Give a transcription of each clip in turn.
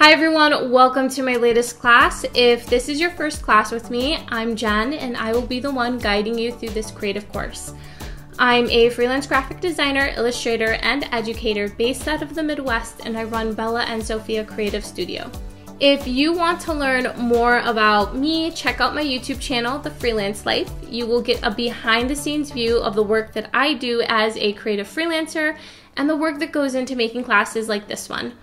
Hi everyone, welcome to my latest class. If this is your first class with me, I'm Jen and I will be the one guiding you through this creative course. I'm a freelance graphic designer, illustrator, and educator based out of the Midwest and I run Bella and Sophia Creative Studio. If you want to learn more about me, check out my YouTube channel, The Freelance Life. You will get a behind the scenes view of the work that I do as a creative freelancer and the work that goes into making classes like this one.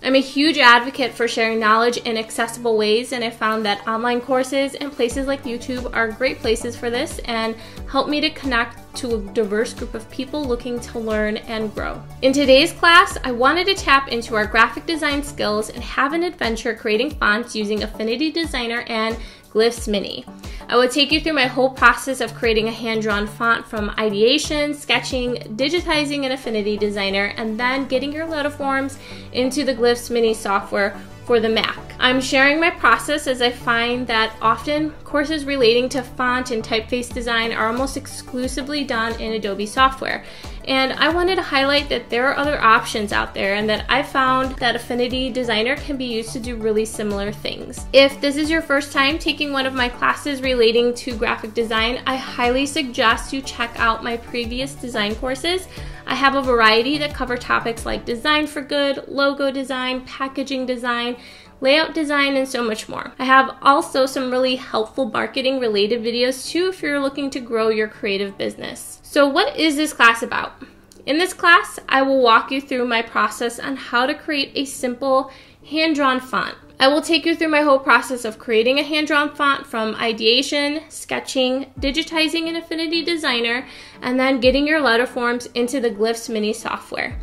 I'm a huge advocate for sharing knowledge in accessible ways, and I found that online courses and places like YouTube are great places for this and help me to connect to a diverse group of people looking to learn and grow. In today's class, I wanted to tap into our graphic design skills and have an adventure creating fonts using Affinity Designer and Glyphs Mini. I will take you through my whole process of creating a hand-drawn font from ideation, sketching, digitizing in Affinity Designer, and then getting your letterforms into the Glyphs Mini software for the Mac. I'm sharing my process as I find that often courses relating to font and typeface design are almost exclusively done in Adobe software. And I wanted to highlight that there are other options out there and that I found that Affinity Designer can be used to do really similar things. If this is your first time taking one of my classes relating to graphic design, I highly suggest you check out my previous design courses. I have a variety that cover topics like design for good, logo design, packaging design, layout design, and so much more. I have also some really helpful marketing related videos too if you're looking to grow your creative business. So what is this class about? In this class, I will walk you through my process on how to create a simple hand-drawn font. I will take you through my whole process of creating a hand-drawn font from ideation, sketching, digitizing in Affinity Designer, and then getting your letter forms into the Glyphs Mini software.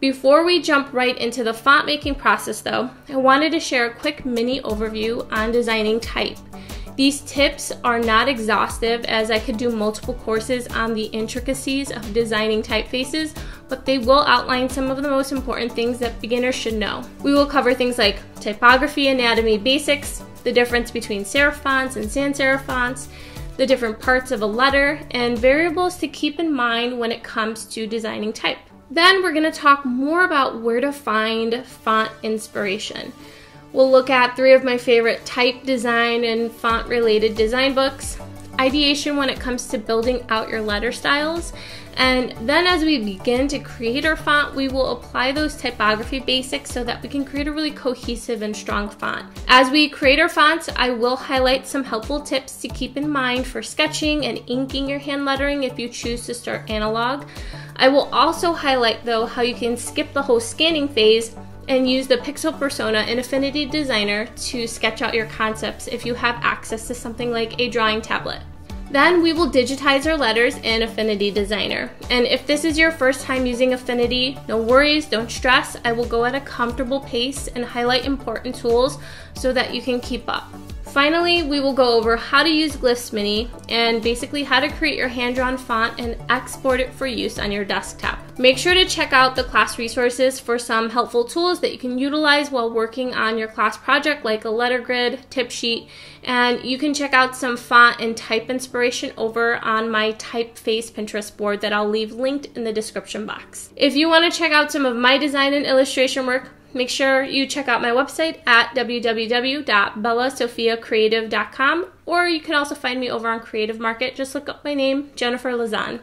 Before we jump right into the font making process though, I wanted to share a quick mini overview on designing type. These tips are not exhaustive as I could do multiple courses on the intricacies of designing typefaces, but they will outline some of the most important things that beginners should know. We will cover things like typography anatomy basics, the difference between serif fonts and sans serif fonts, the different parts of a letter, and variables to keep in mind when it comes to designing type. Then we're going to talk more about where to find font inspiration. We'll look at three of my favorite type design and font related design books, ideation when it comes to building out your letter styles, and then as we begin to create our font, we will apply those typography basics so that we can create a really cohesive and strong font. As we create our fonts, I will highlight some helpful tips to keep in mind for sketching and inking your hand lettering if you choose to start analog. I will also highlight though how you can skip the whole scanning phase and use the Pixel Persona in Affinity Designer to sketch out your concepts if you have access to something like a drawing tablet. Then we will digitize our letters in Affinity Designer. And if this is your first time using Affinity, no worries, don't stress. I will go at a comfortable pace and highlight important tools so that you can keep up. Finally, we will go over how to use Glyphs Mini and basically how to create your hand-drawn font and export it for use on your desktop. Make sure to check out the class resources for some helpful tools that you can utilize while working on your class project like a letter grid, tip sheet, and you can check out some font and type inspiration over on my typeface Pinterest board that I'll leave linked in the description box. If you want to check out some of my design and illustration work, Make sure you check out my website at www.bellasophiacreative.com or you can also find me over on Creative Market. Just look up my name, Jennifer Lezan.